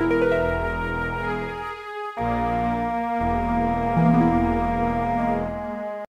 Música